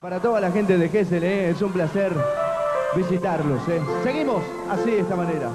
Para toda la gente de Gessel, eh, es un placer visitarlos. Eh. Seguimos así de esta manera.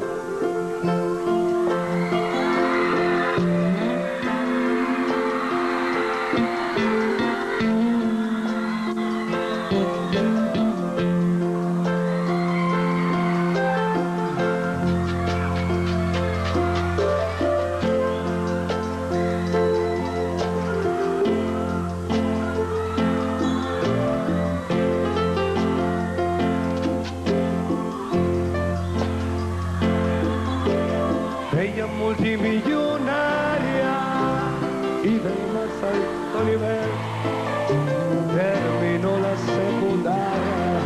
Terminó la secundaria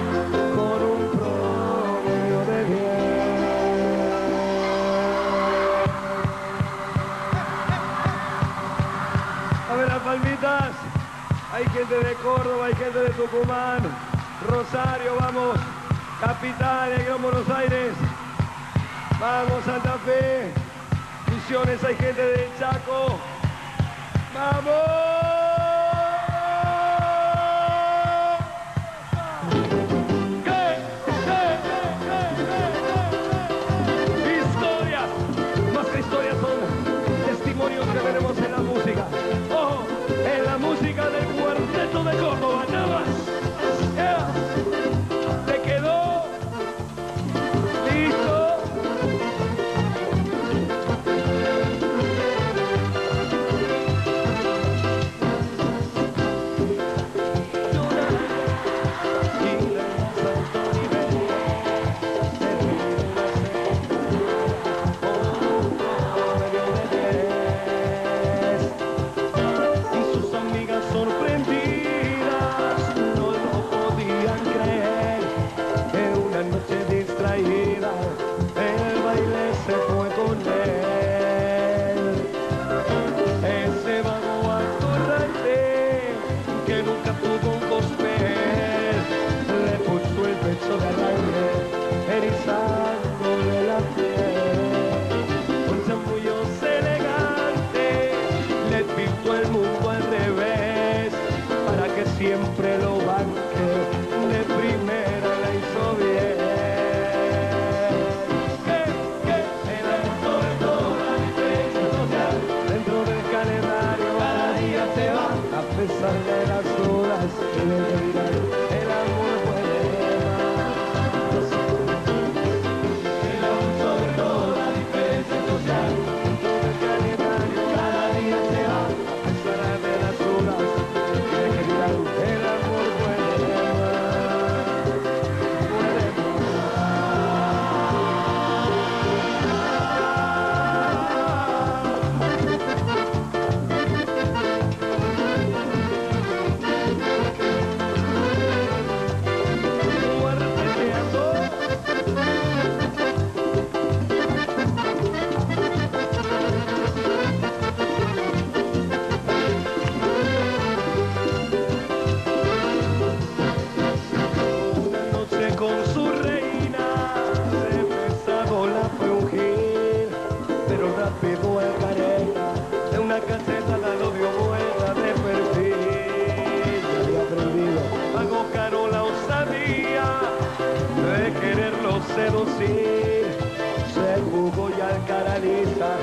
con un promedio de A ver las palmitas, hay gente de Córdoba, hay gente de Tucumán, Rosario, vamos, Capital, el Gran Buenos Aires, vamos Santa Fe, Misiones, hay gente de Chaco, vamos. i'm Jerusalem. reducir, se jugó y alcaraliza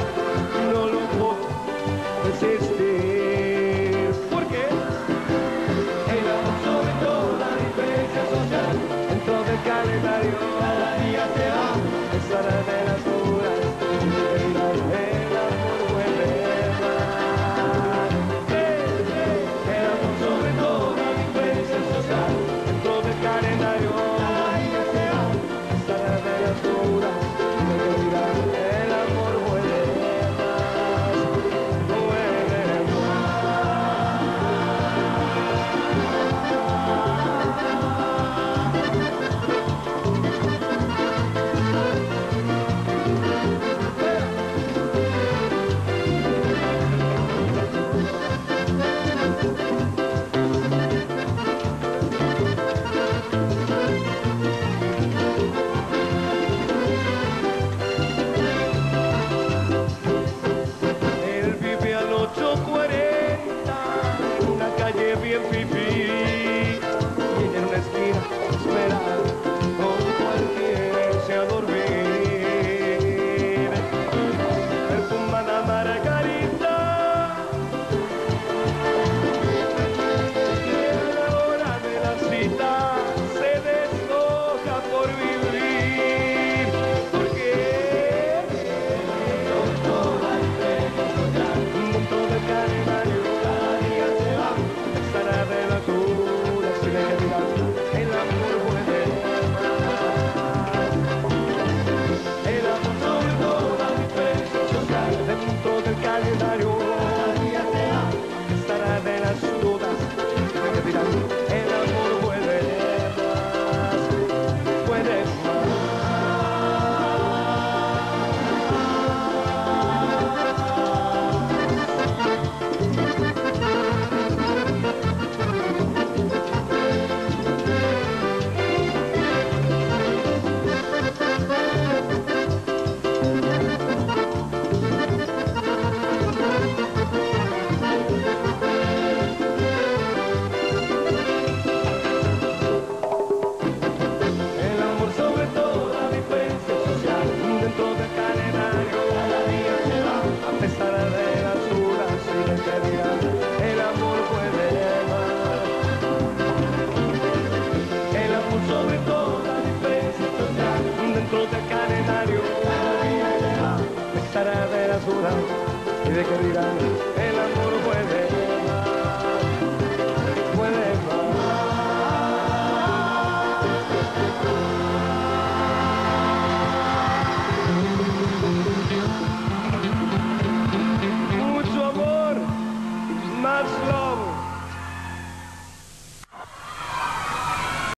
y de qué dirán, el amor puede